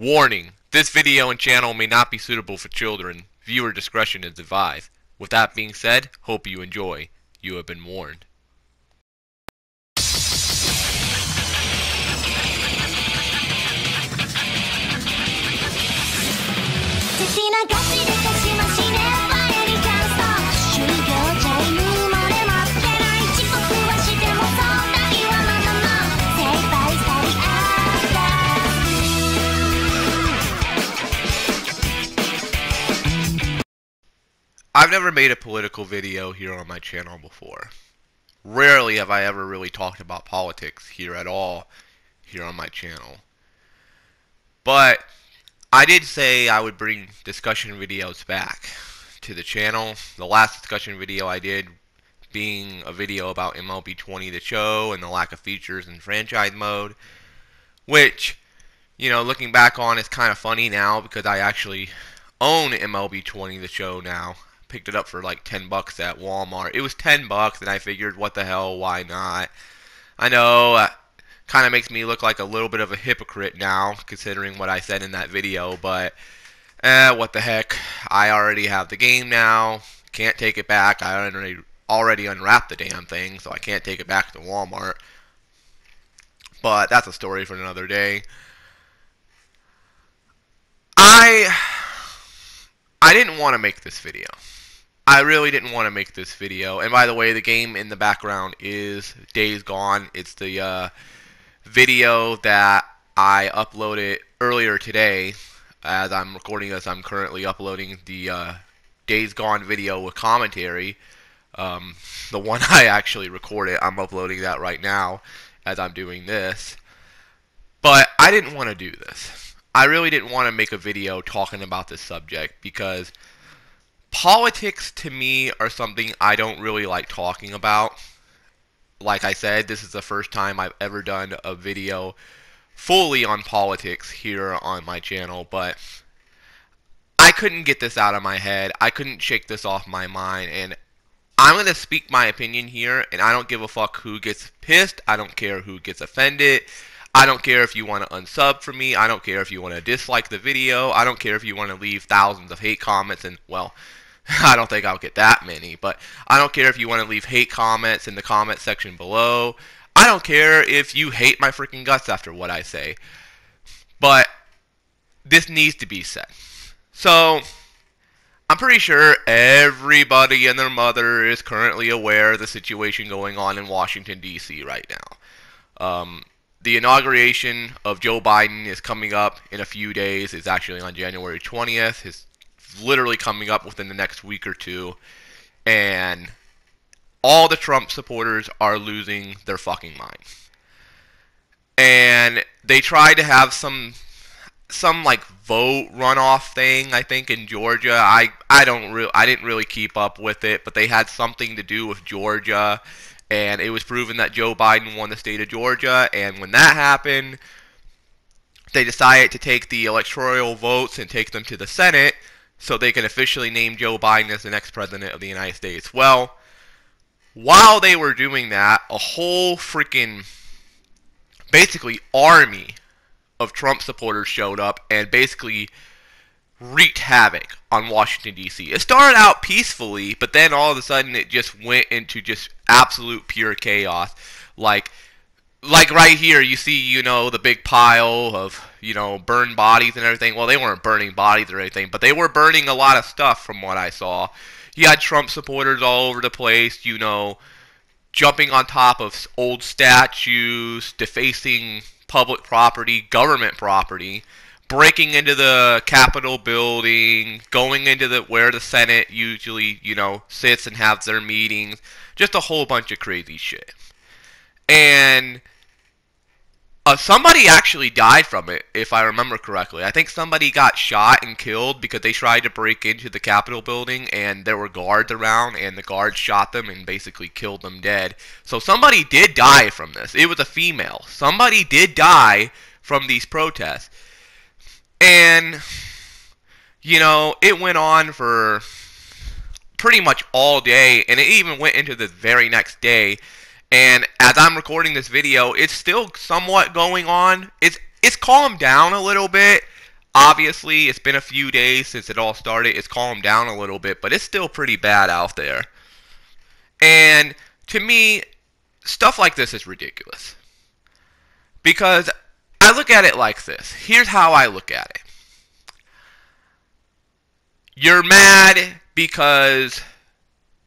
Warning, this video and channel may not be suitable for children. Viewer discretion is advised. With that being said, hope you enjoy. You have been warned. I've never made a political video here on my channel before. Rarely have I ever really talked about politics here at all here on my channel. But I did say I would bring discussion videos back to the channel. The last discussion video I did being a video about MLB 20 the show and the lack of features in franchise mode, which, you know, looking back on is kind of funny now because I actually own MLB 20 the show now. Picked it up for like 10 bucks at Walmart. It was 10 bucks and I figured what the hell, why not? I know uh, kind of makes me look like a little bit of a hypocrite now considering what I said in that video, but eh, what the heck? I already have the game now. Can't take it back. I already already unwrapped the damn thing, so I can't take it back to Walmart. But that's a story for another day. I I didn't want to make this video. I really didn't want to make this video. And by the way, the game in the background is Days Gone. It's the uh, video that I uploaded earlier today. As I'm recording this, I'm currently uploading the uh, Days Gone video with commentary. Um, the one I actually recorded, I'm uploading that right now as I'm doing this. But I didn't want to do this. I really didn't want to make a video talking about this subject because politics to me are something I don't really like talking about. Like I said, this is the first time I've ever done a video fully on politics here on my channel, but I couldn't get this out of my head. I couldn't shake this off my mind, and I'm going to speak my opinion here, and I don't give a fuck who gets pissed. I don't care who gets offended. I don't care if you want to unsub from me. I don't care if you want to dislike the video. I don't care if you want to leave thousands of hate comments, and, well, I don't think I'll get that many, but I don't care if you want to leave hate comments in the comment section below. I don't care if you hate my freaking guts after what I say. But this needs to be said. So, I'm pretty sure everybody and their mother is currently aware of the situation going on in Washington, D.C. right now. Um, the inauguration of Joe Biden is coming up in a few days. It's actually on January 20th. His literally coming up within the next week or two. And all the Trump supporters are losing their fucking minds. And they tried to have some some like vote runoff thing I think in Georgia. I I don't real I didn't really keep up with it, but they had something to do with Georgia and it was proven that Joe Biden won the state of Georgia and when that happened they decided to take the electoral votes and take them to the Senate so they can officially name Joe Biden as the next president of the United States. Well, while they were doing that, a whole freaking basically army of Trump supporters showed up and basically wreaked havoc on Washington D.C. It started out peacefully, but then all of a sudden it just went into just absolute pure chaos. Like like right here, you see, you know, the big pile of, you know, burned bodies and everything. Well, they weren't burning bodies or anything, but they were burning a lot of stuff from what I saw. You had Trump supporters all over the place, you know, jumping on top of old statues, defacing public property, government property, breaking into the Capitol building, going into the where the Senate usually, you know, sits and has their meetings, just a whole bunch of crazy shit and uh, somebody actually died from it, if I remember correctly. I think somebody got shot and killed because they tried to break into the Capitol building, and there were guards around, and the guards shot them and basically killed them dead. So somebody did die from this. It was a female. Somebody did die from these protests, and you know it went on for pretty much all day, and it even went into the very next day. And as I'm recording this video, it's still somewhat going on. It's it's calmed down a little bit. Obviously, it's been a few days since it all started. It's calmed down a little bit, but it's still pretty bad out there. And to me, stuff like this is ridiculous. Because I look at it like this. Here's how I look at it. You're mad because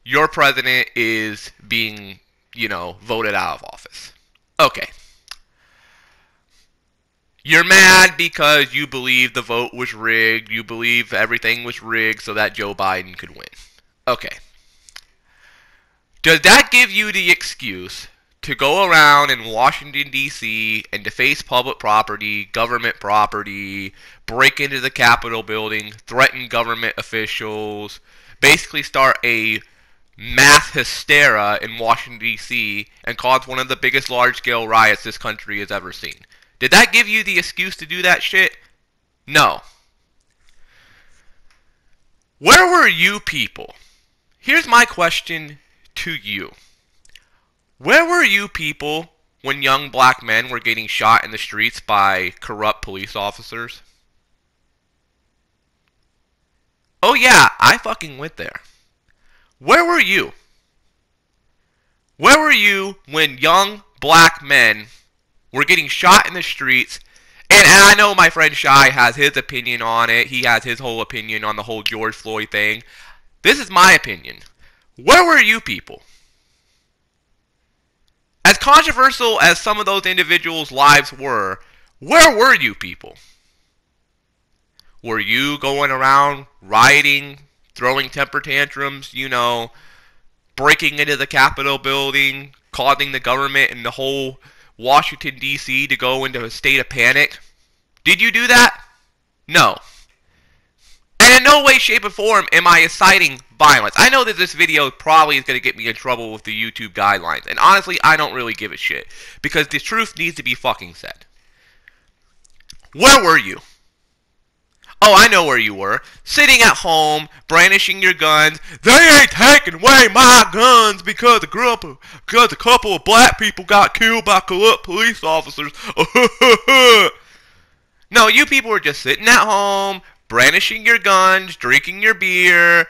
your president is being, you know, voted out of office. Okay. You're mad because you believe the vote was rigged. You believe everything was rigged so that Joe Biden could win. Okay. Does that give you the excuse to go around in Washington, D.C. and deface public property, government property, break into the Capitol building, threaten government officials, basically start a mass hysteria in Washington, D.C., and caused one of the biggest large scale riots this country has ever seen? Did that give you the excuse to do that shit? No. Where were you people? Here's my question to you. Where were you people when young black men were getting shot in the streets by corrupt police officers? Oh, yeah, I fucking went there. Where were you? Where were you when young black men were getting shot in the streets? And, and I know my friend Shy has his opinion on it. He has his whole opinion on the whole George Floyd thing. This is my opinion. Where were you people? As controversial as some of those individuals' lives were, where were you people? Were you going around rioting, throwing temper tantrums, you know, breaking into the Capitol building, causing the government and the whole Washington, D.C. to go into a state of panic? Did you do that? No. And in no way, shape, or form am I inciting violence. I know that this video probably is going to get me in trouble with the YouTube guidelines. And honestly, I don't really give a shit. Because the truth needs to be fucking said. Where were you? Oh, I know where you were. Sitting at home, brandishing your guns. They ain't taking away my guns because a group of, because a couple of black people got killed by corrupt police officers. no, you people were just sitting at home, brandishing your guns, drinking your beer,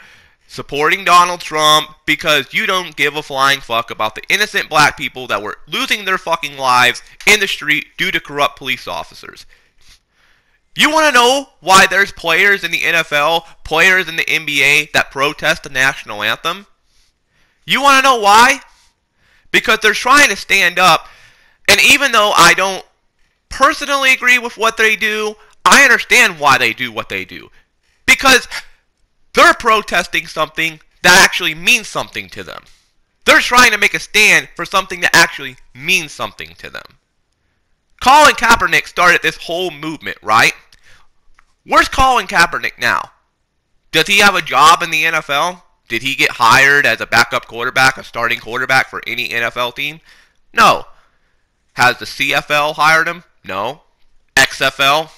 supporting Donald Trump because you don't give a flying fuck about the innocent black people that were losing their fucking lives in the street due to corrupt police officers. You want to know why there's players in the NFL, players in the NBA that protest the national anthem? You want to know why? Because they're trying to stand up, and even though I don't personally agree with what they do, I understand why they do what they do. Because they're protesting something that actually means something to them. They're trying to make a stand for something that actually means something to them. Colin Kaepernick started this whole movement, right? Where's Colin Kaepernick now? Does he have a job in the NFL? Did he get hired as a backup quarterback, a starting quarterback for any NFL team? No. Has the CFL hired him? No. XFL?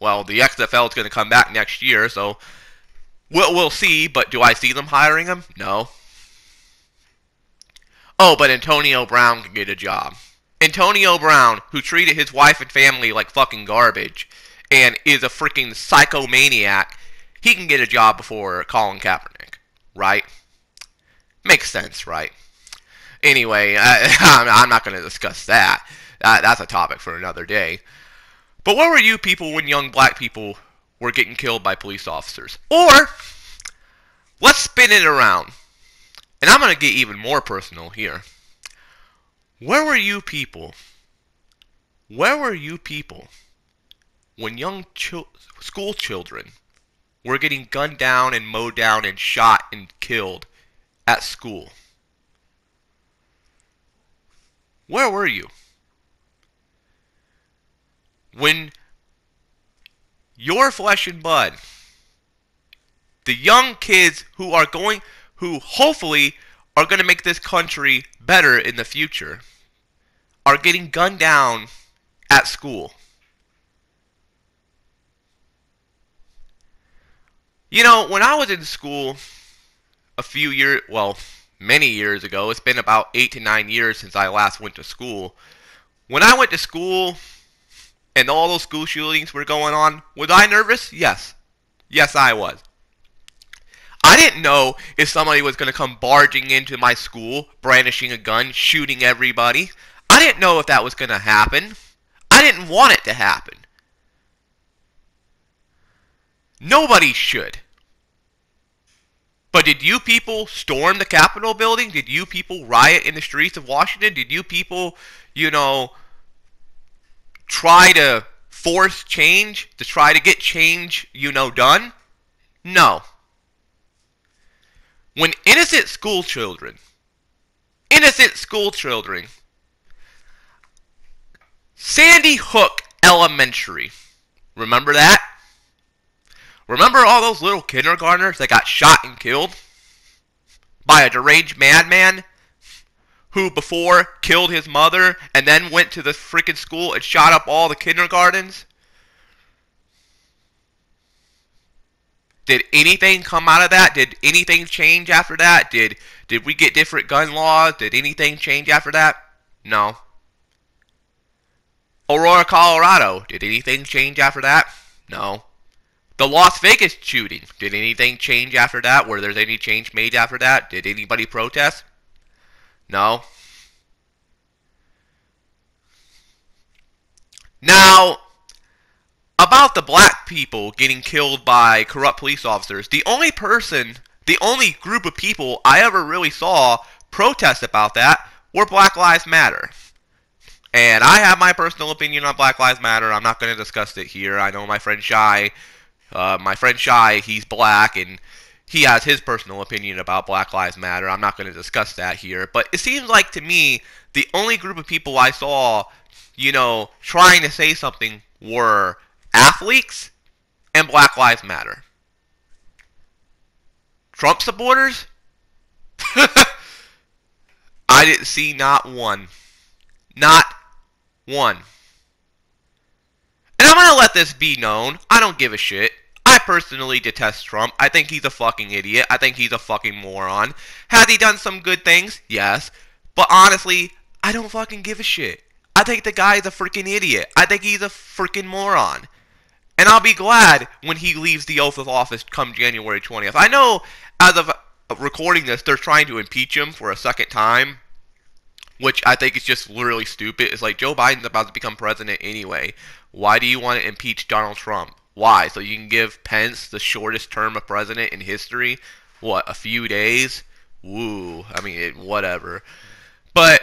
Well, the XFL is going to come back next year, so we'll, we'll see, but do I see them hiring him? No. Oh, but Antonio Brown can get a job. Antonio Brown, who treated his wife and family like fucking garbage and is a freaking psychomaniac, he can get a job before Colin Kaepernick, right? Makes sense, right? Anyway, I, I'm not going to discuss that. that. That's a topic for another day. But where were you people when young black people were getting killed by police officers? Or, let's spin it around. And I'm going to get even more personal here. Where were you people? Where were you people when young chil- school children were getting gunned down and mowed down and shot and killed at school? Where were you? When your flesh and blood, the young kids who are going, who hopefully are going to make this country better in the future, are getting gunned down at school. You know, when I was in school a few years, well, many years ago, it's been about eight to nine years since I last went to school. When I went to school, and all those school shootings were going on, was I nervous? Yes. Yes, I was. I didn't know if somebody was going to come barging into my school, brandishing a gun, shooting everybody. I didn't know if that was going to happen. I didn't want it to happen. Nobody should. But did you people storm the Capitol building? Did you people riot in the streets of Washington? Did you people, you know, try to force change, to try to get change, you know, done? No. When innocent school children, innocent school children, Sandy Hook Elementary, remember that? Remember all those little kindergartners that got shot and killed by a deranged madman who before killed his mother and then went to the freaking school and shot up all the kindergartens? Did anything come out of that? Did anything change after that? Did did we get different gun laws? Did anything change after that? No. Aurora, Colorado. Did anything change after that? No. The Las Vegas shooting. Did anything change after that? Were there any change made after that? Did anybody protest? No. Now, about the black people getting killed by corrupt police officers, the only person, the only group of people I ever really saw protest about that were Black Lives Matter. And I have my personal opinion on Black Lives Matter. I'm not going to discuss it here. I know my friend Shy, uh, my friend Shy, he's black, and he has his personal opinion about Black Lives Matter. I'm not going to discuss that here. But it seems like to me, the only group of people I saw, you know, trying to say something were athletes and Black Lives Matter. Trump supporters? I didn't see not one. Not one. And I'm going to let this be known. I don't give a shit. I personally detest Trump. I think he's a fucking idiot. I think he's a fucking moron. Has he done some good things? Yes. But honestly, I don't fucking give a shit. I think the guy is a freaking idiot. I think he's a freaking moron. And I'll be glad when he leaves the oath of office come January 20th. I know as of recording this, they're trying to impeach him for a second time, which I think is just literally stupid. It's like Joe Biden's about to become president anyway. Why do you want to impeach Donald Trump? Why? So you can give Pence the shortest term of president in history? What, a few days? Woo. I mean, it, whatever. But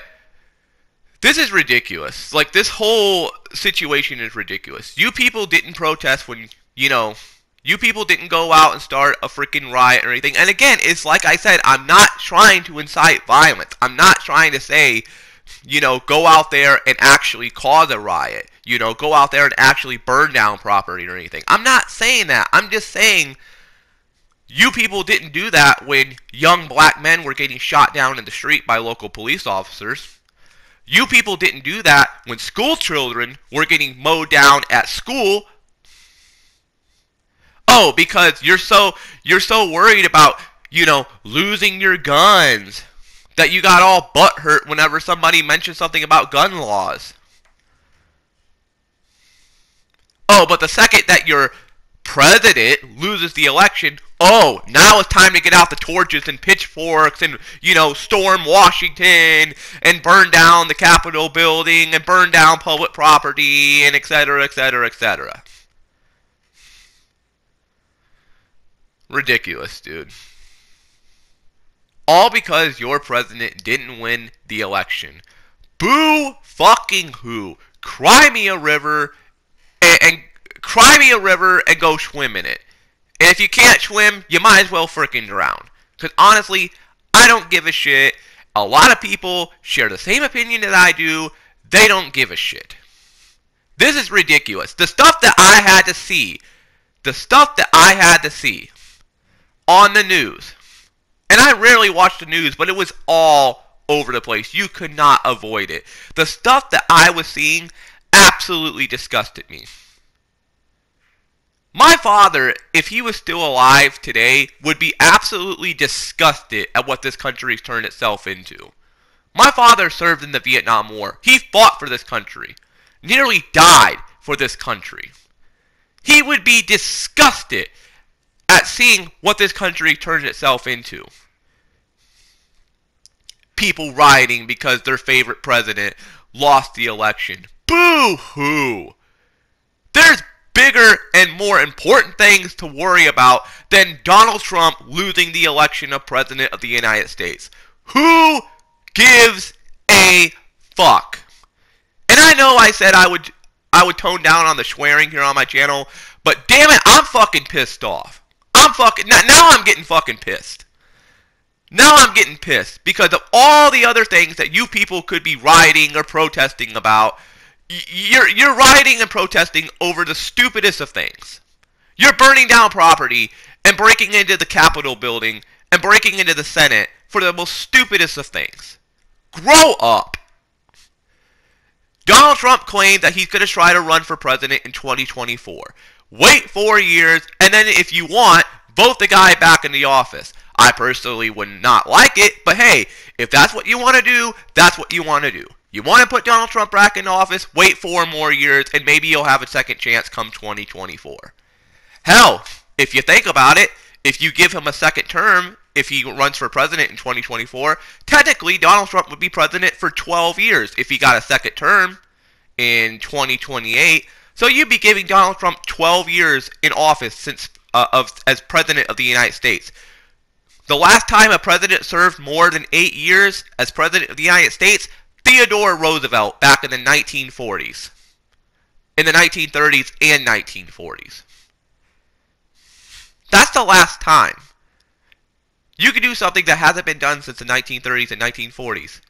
this is ridiculous. Like, this whole situation is ridiculous. You people didn't protest when, you know, you people didn't go out and start a freaking riot or anything. And again, it's like I said, I'm not trying to incite violence. I'm not trying to say, you know, go out there and actually cause a riot. You know, go out there and actually burn down property or anything. I'm not saying that. I'm just saying you people didn't do that when young black men were getting shot down in the street by local police officers. You people didn't do that when school children were getting mowed down at school. Oh, because you're so you're so worried about, you know, losing your guns that you got all butt hurt whenever somebody mentioned something about gun laws. Oh, but the second that your president loses the election, oh, now it's time to get out the torches and pitchforks and, you know, storm Washington and burn down the Capitol building and burn down public property and et cetera, et cetera, et cetera. Ridiculous, dude. All because your president didn't win the election. Boo fucking who? Cry me a river and, and cry me a river and go swim in it. And if you can't swim, you might as well freaking drown. Because honestly, I don't give a shit. A lot of people share the same opinion that I do. They don't give a shit. This is ridiculous. The stuff that I had to see, the stuff that I had to see on the news, and I rarely watch the news, but it was all over the place. You could not avoid it. The stuff that I was seeing absolutely disgusted me. My father, if he was still alive today, would be absolutely disgusted at what this country's turned itself into. My father served in the Vietnam War. He fought for this country. Nearly died for this country. He would be disgusted at seeing what this country turned itself into. People rioting because their favorite president lost the election. Boo hoo! There's bigger and more important things to worry about than Donald Trump losing the election of President of the United States. Who gives a fuck? And I know I said I would I would tone down on the swearing here on my channel, but damn it, I'm fucking pissed off. I'm fucking now, now I'm getting fucking pissed. Now I'm getting pissed because of all the other things that you people could be rioting or protesting about. You're you're rioting and protesting over the stupidest of things. You're burning down property and breaking into the Capitol building and breaking into the Senate for the most stupidest of things. Grow up. Donald Trump claimed that he's going to try to run for president in 2024. Wait four years, and then if you want, vote the guy back in the office. I personally would not like it, but hey, if that's what you want to do, that's what you want to do. You want to put Donald Trump back in office, wait four more years, and maybe you'll have a second chance come 2024. Hell, if you think about it, if you give him a second term, if he runs for president in 2024, technically Donald Trump would be president for 12 years if he got a second term in 2028. So you'd be giving Donald Trump 12 years in office since uh, of as president of the United States. The last time a president served more than 8 years as president of the United States, Theodore Roosevelt back in the 1940s. In the 1930s and 1940s. That's the last time. You can do something that hasn't been done since the 1930s and 1940s.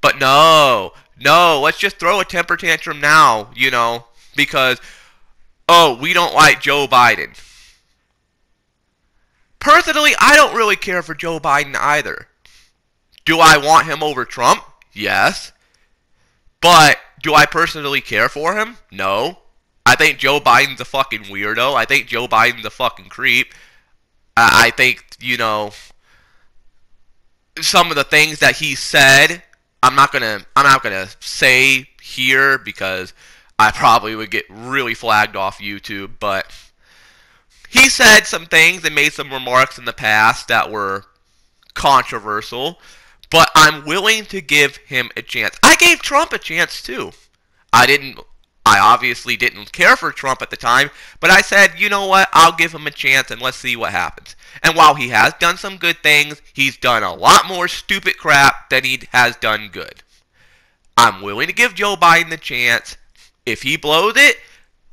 But no, no, let's just throw a temper tantrum now, you know, because, oh, we don't like Joe Biden. Personally, I don't really care for Joe Biden either. Do I want him over Trump? Yes. But do I personally care for him? No. I think Joe Biden's a fucking weirdo. I think Joe Biden's a fucking creep. I think, you know, some of the things that he said, I'm not gonna I'm not gonna say here because I probably would get really flagged off YouTube, but he said some things and made some remarks in the past that were controversial, but I'm willing to give him a chance. I gave Trump a chance too. I didn't I obviously didn't care for Trump at the time, but I said, you know what, I'll give him a chance and let's see what happens. And while he has done some good things, he's done a lot more stupid crap than he has done good. I'm willing to give Joe Biden the chance. If he blows it,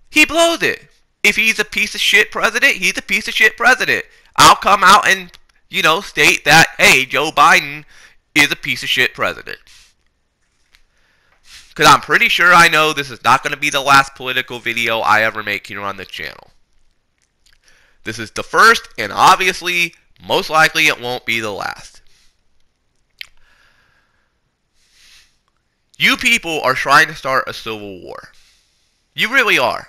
he blows it. If he's a piece of shit president, he's a piece of shit president. I'll come out and, you know, state that, hey, Joe Biden is a piece of shit president. Because I'm pretty sure I know this is not going to be the last political video I ever make here on the channel. This is the first, and obviously, most likely it won't be the last. You people are trying to start a civil war. You really are.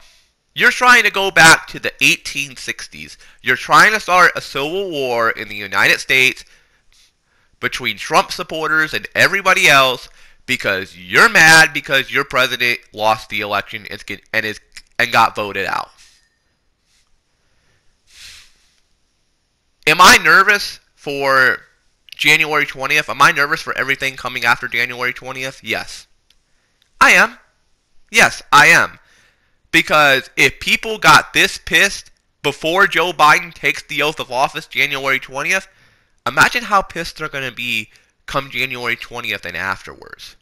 You're trying to go back to the 1860s. You're trying to start a civil war in the United States between Trump supporters and everybody else because you're mad because your president lost the election and is and got voted out. Am I nervous for January 20th? Am I nervous for everything coming after January 20th? Yes. I am. Yes, I am. Because if people got this pissed before Joe Biden takes the oath of office January 20th, imagine how pissed they're going to be come January 20th and afterwards.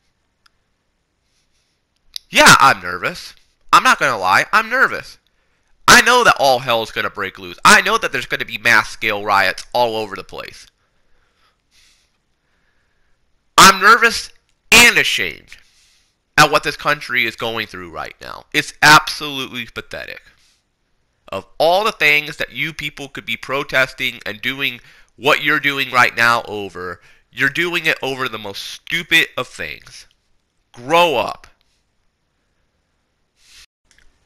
Yeah, I'm nervous. I'm not going to lie. I'm nervous. I know that all hell is going to break loose. I know that there's going to be mass scale riots all over the place. I'm nervous and ashamed at what this country is going through right now. It's absolutely pathetic. Of all the things that you people could be protesting and doing what you're doing right now over, you're doing it over the most stupid of things. Grow up.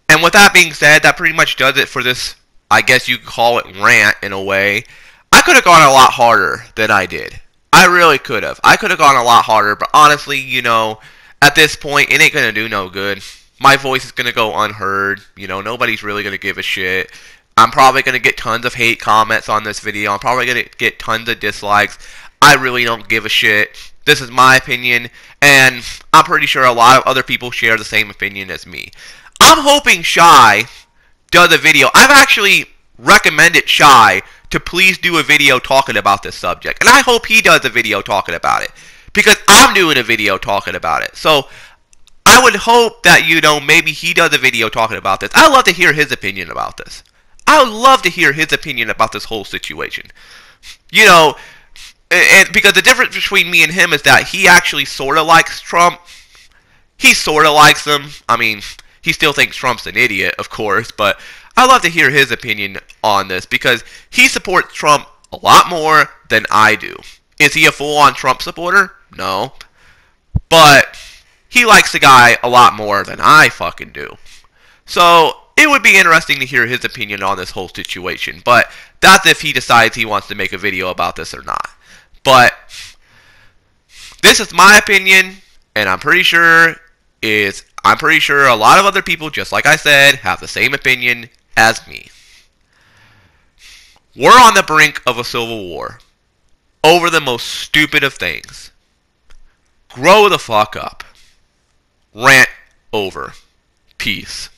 And with that being said, that pretty much does it for this, I guess you could call it rant in a way. I could have gone a lot harder than I did. I really could have. I could have gone a lot harder, but honestly, you know, at this point, it ain't going to do no good. my voice is going to go unheard. You know, nobody's really going to give a shit. I'm probably going to get tons of hate comments on this video. I'm probably going to get tons of dislikes. I really don't give a shit. This is my opinion, and I'm pretty sure a lot of other people share the same opinion as me. I'm hoping Shy does a video. I've actually recommended Shy to please do a video talking about this subject, and I hope he does a video talking about it because I'm doing a video talking about it. So I would hope that you know maybe he does a video talking about this. I'd love to hear his opinion about this. I would love to hear his opinion about this whole situation. You know, and because the difference between me and him is that he actually sort of likes Trump. He sort of likes him. I mean, he still thinks Trump's an idiot, of course, but I'd love to hear his opinion on this because he supports Trump a lot more than I do. Is he a full-on Trump supporter? No. But he likes the guy a lot more than I fucking do. So it would be interesting to hear his opinion on this whole situation. But that's if he decides he wants to make a video about this or not. But this is my opinion, and I'm pretty sure is I'm pretty sure a lot of other people, just like I said, have the same opinion as me. We're on the brink of a civil war over the most stupid of things. Grow the fuck up. Rant over. Peace.